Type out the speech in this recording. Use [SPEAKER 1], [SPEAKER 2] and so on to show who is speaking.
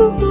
[SPEAKER 1] Ooh.